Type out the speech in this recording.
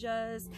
just